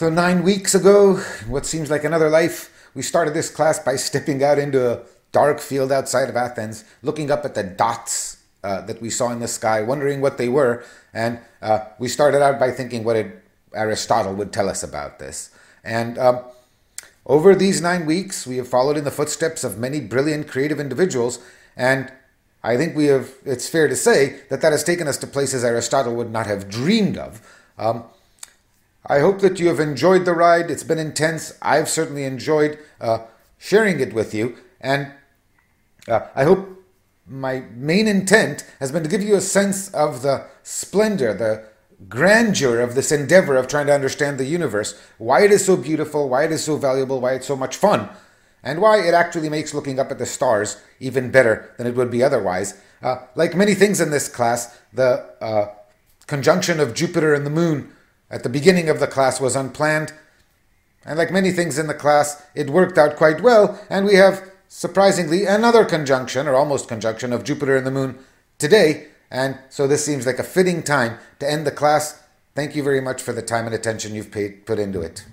So, nine weeks ago, what seems like another life, we started this class by stepping out into a dark field outside of Athens, looking up at the dots uh, that we saw in the sky, wondering what they were. And uh, we started out by thinking what it, Aristotle would tell us about this. And um, over these nine weeks, we have followed in the footsteps of many brilliant creative individuals. And I think we have, it's fair to say that that has taken us to places Aristotle would not have dreamed of. Um, I hope that you have enjoyed the ride. It's been intense. I've certainly enjoyed uh, sharing it with you. And uh, I hope my main intent has been to give you a sense of the splendor, the grandeur of this endeavor of trying to understand the universe, why it is so beautiful, why it is so valuable, why it's so much fun, and why it actually makes looking up at the stars even better than it would be otherwise. Uh, like many things in this class, the uh, conjunction of Jupiter and the moon at the beginning of the class was unplanned. And like many things in the class, it worked out quite well, and we have, surprisingly, another conjunction, or almost conjunction, of Jupiter and the moon today. And so this seems like a fitting time to end the class. Thank you very much for the time and attention you've paid, put into it.